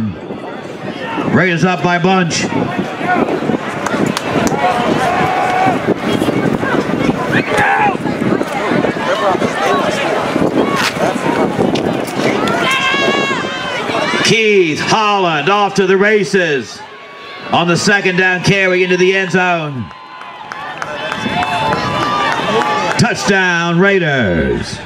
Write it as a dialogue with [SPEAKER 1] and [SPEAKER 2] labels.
[SPEAKER 1] line. Raiders up by bunch. Keith Holland off to the races on the second down carry into the end zone. Touchdown Raiders.